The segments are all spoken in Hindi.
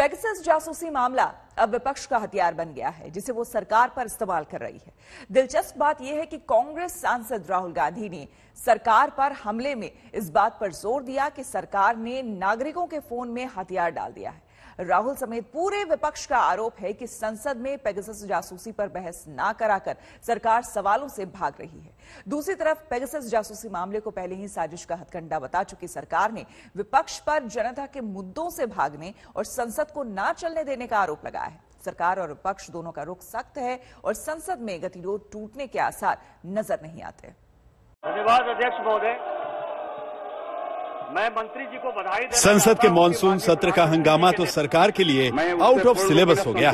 पेगासस जासूसी मामला अब विपक्ष का हथियार बन गया है, जिसे वो सरकार पर इस्तेमाल कर रही है। दिलचस्प बात यह है कि कांग्रेस सांसद राहुल गांधी ने सरकार पर हमले में इस बात पर ज़ोर दिया कि सरकार ने नागरिकों के फ़ोन में हथियार डाल दिया है। राहुल समेत पूरे विपक्ष का आरोप है कि संसद में पेगासस जासूसी पर बहस ना कराकर सरकार सवालों से भाग रही है। दूसरी तरफ़, पेगासस जासूसी मामले को पहले ही साजिश का हथकंडा बता चुकी सरकार ने विपक्ष पर जनता के मुद्दों से भागने और संसद को ना चलने देने का आरोप लगाया है। सरकार और विपक्ष दोनों का रुख सख्त है और संसद में गतिरोध टूटने के आसार नज़र नहीं आते। धन्यवाद अध्यक्ष महोदय। मैं मंत्री जी को बधाई संसद के मानसून सत्र का हंगामा तो सरकार के लिए आउट ऑफ़ सिलेबस हो गया।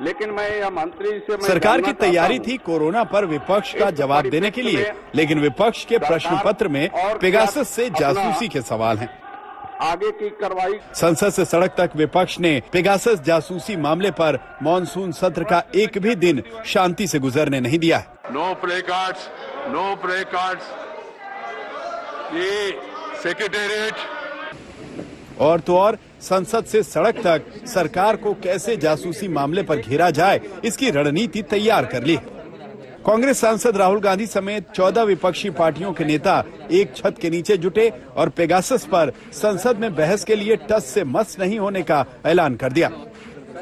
लेकिन मैं यह मंत्री से मैं सरकार की तैयारी थी कोरोना पर विपक्ष का जवाब देने के लिए लेकिन विपक्ष के प्रश्न पत्र में पेगासस से जासूसी के सवाल हैं। आगे की कार्रवाई संसद से सड़क तक विपक्ष ने पेगासस जासूसी मामले पर मानसून सत्र का एक भी दिन शांति से गुजरने नहीं दिया है। No placards no placards ये सेक्रेटेरिएट और तो और संसद से सड़क तक सरकार को कैसे जासूसी मामले पर घेरा जाए इसकी रणनीति तैयार कर ली। कांग्रेस सांसद राहुल गांधी समेत चौदह विपक्षी पार्टियों के नेता एक छत के नीचे जुटे और पेगासस पर संसद में बहस के लिए टस से मस नहीं होने का ऐलान कर दिया।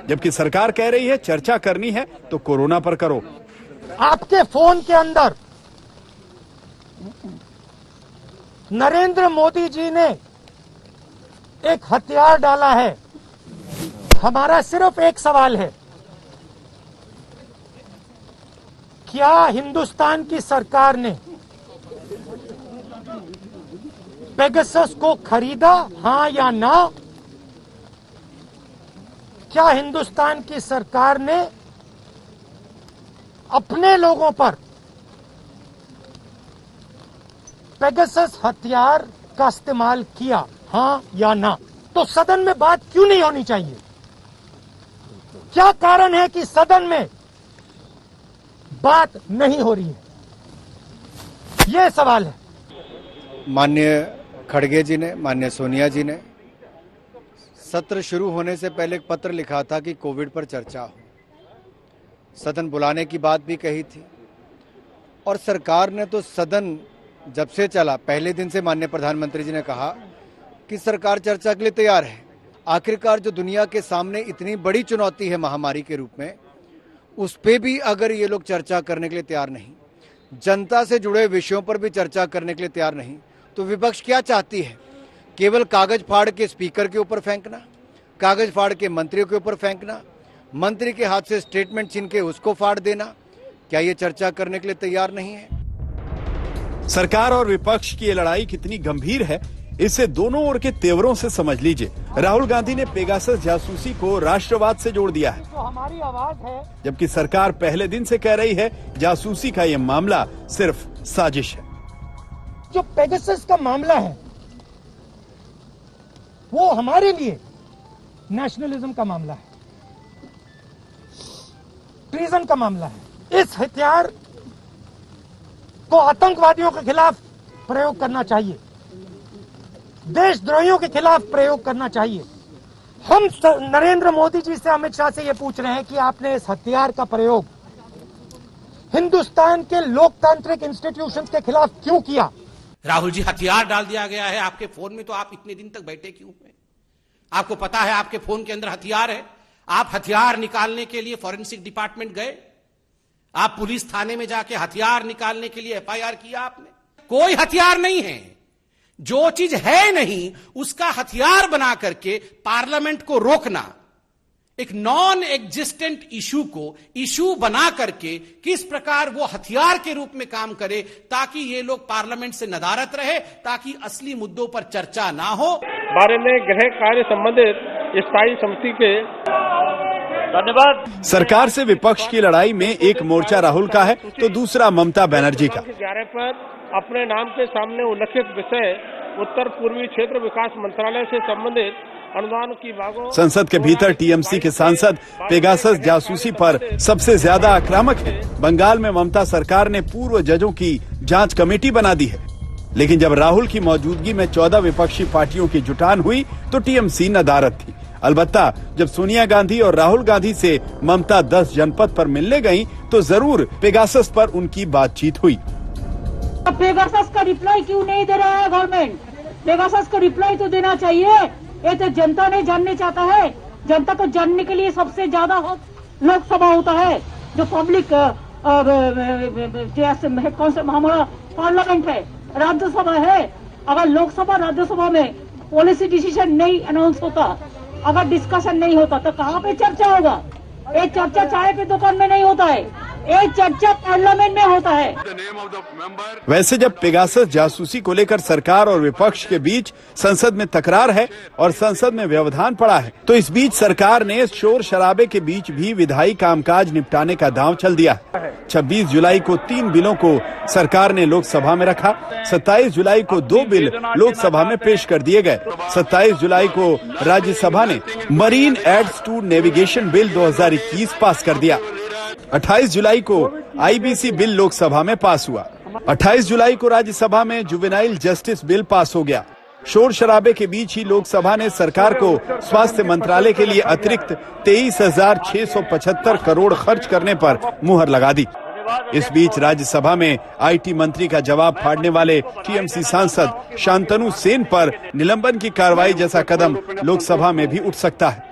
जबकि सरकार कह रही है चर्चा करनी है तो कोरोना पर करो। आपके फ़ोन के अंदर नरेंद्र मोदी जी ने एक हथियार डाला है। हमारा सिर्फ़ एक सवाल है। क्या हिंदुस्तान की सरकार ने पेगासस को खरीदा? हाँ या ना? क्या हिंदुस्तान की सरकार ने अपने लोगों पर पेगासस हथियार का इस्तेमाल किया हाँ या ना? तो सदन में बात क्यों नहीं होनी चाहिए? क्या कारण है कि सदन में बात नहीं हो रही है? यह सवाल है। माननीय खड़गे जी ने, माननीय सोनिया जी ने सत्र शुरू होने से पहले एक पत्र लिखा था कि कोविड पर चर्चा हो। सदन बुलाने की बात भी कही थी। और सरकार ने तो सदन जब से चला, पहले दिन से माननीय प्रधानमंत्री जी ने कहा कि सरकार चर्चा के लिए तैयार है। आखिरकार जो दुनिया के सामने इतनी बड़ी चुनौती है महामारी के रूप में, उस पर भी अगर ये लोग चर्चा करने के लिए तैयार नहीं, जनता से जुड़े विषयों पर भी चर्चा करने के लिए तैयार नहीं तो विपक्ष क्या चाहती है? केवल कागज़ फाड़ के स्पीकर के ऊपर फेंकना, कागज़ फाड़ के मंत्रियों के ऊपर फेंकना, मंत्री के हाथ से स्टेटमेंट छीन के उसको फाड़ देना, क्या ये चर्चा करने के लिए तैयार नहीं है? सरकार और विपक्ष की ये लड़ाई कितनी गंभीर है इसे दोनों ओर के तेवरों से समझ लीजिए। राहुल गांधी ने पेगासस जासूसी को राष्ट्रवाद से जोड़ दिया है। जो हमारी आवाज़ है। जबकि सरकार पहले दिन से कह रही है जासूसी का ये मामला सिर्फ़ साजिश है। जो पेगासस का मामला है वो हमारे लिए नेशनलिज्म का मामला है। ट्रीजन का मामला है। इस हथियार को आतंकवादियों के खिलाफ प्रयोग करना चाहिए। देशद्रोहियों के खिलाफ प्रयोग करना चाहिए। हम नरेंद्र मोदी जी से, अमित शाह से ये पूछ रहे हैं कि आपने इस हथियार का प्रयोग हिंदुस्तान के लोकतांत्रिक इंस्टीट्यूशन के खिलाफ क्यों किया? राहुल जी, हथियार डाल दिया गया है आपके फ़ोन में तो आप इतने दिन तक बैठे क्यों हुए आपको पता है आपके फ़ोन के अंदर हथियार है। आप हथियार निकालने के लिए फॉरेंसिक डिपार्टमेंट गए आप पुलिस थाने में जाके हथियार निकालने के लिए एफआईआर किया आपने? कोई हथियार नहीं है। जो चीज़ है नहीं, उसका हथियार बना करके पार्लियामेंट को रोकना, एक नॉन एग्जिस्टेंट इशू को इशू बना करके किस प्रकार वो हथियार के रूप में काम करे, ताकि ये लोग पार्लियामेंट से नदारत रहे, ताकि असली मुद्दों पर चर्चा ना हो। बारे में गृह कार्य संबंधित स्थायी समिति के धन्यवाद। सरकार से विपक्ष की लड़ाई में एक मोर्चा राहुल का है तो दूसरा ममता बनर्जी का। ग्यारह पर अपने नाम के सामने उल्लेखित विषय उत्तर पूर्वी क्षेत्र विकास मंत्रालय से संबंधित अनुदान की मांगों संसद के भीतर टीएमसी के सांसद पेगासस जासूसी पर सबसे ज़्यादा आक्रामक है। बंगाल में ममता सरकार ने पूर्व जजों की जाँच कमेटी बना दी है। लेकिन जब राहुल की मौजूदगी में चौदह विपक्षी पार्टियों की जुटान हुई तो टीएमसी नदारत थी। अलबत्ता जब सोनिया गांधी और राहुल गांधी से ममता 10 जनपद पर मिलने गईं, तो ज़रूर पेगासस पर उनकी बातचीत हुई। पेगासस का रिप्लाई क्यों नहीं दे रहा है गवर्नमेंट पेगासस का रिप्लाई तो देना चाहिए। ये तो जनता नहीं जानने चाहता है। जनता को जानने के लिए सबसे ज़्यादा लोकसभा होता है जो पब्लिक कौन सा हमारा पार्लियामेंट है राज्यसभा है। अगर लोकसभा राज्यसभा में पॉलिसी डिसीज़न नहीं अनाउंस होता अगर डिस्कशन नहीं होता तो कहाँ पे चर्चा होगा? ये चर्चा चाय पे दुकान में नहीं होता है। ये चर्चा पार्लियामेंट में होता है। वैसे जब पेगासस जासूसी को लेकर सरकार और विपक्ष के बीच संसद में तकरार है और संसद में व्यवधान पड़ा है तो इस बीच सरकार ने शोर शराबे के बीच भी विधायी कामकाज निपटाने का दांव चल दिया 26 जुलाई को तीन बिलों को सरकार ने लोकसभा में रखा। 27 जुलाई को दो बिल लोकसभा में पेश कर दिए गए। 27 जुलाई को राज्यसभा ने marine aids to navigation bill 2021 pass कर दिया। 28 जुलाई को आईबीसी बिल लोकसभा में पास हुआ। 28 जुलाई को राज्यसभा में जुवेनाइल जस्टिस बिल पास हो गया। शोर शराबे के बीच ही लोकसभा ने सरकार को स्वास्थ्य मंत्रालय के लिए अतिरिक्त तेईस हज़ार छह सौ पचहत्तर करोड़ खर्च करने पर मुहर लगा दी। इस बीच राज्यसभा में आईटी मंत्री का जवाब फाड़ने वाले टीएमसी सांसद शांतनु सेन पर निलंबन की कार्रवाई जैसा कदम लोकसभा में भी उठ सकता है।